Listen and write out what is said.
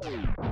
Bye.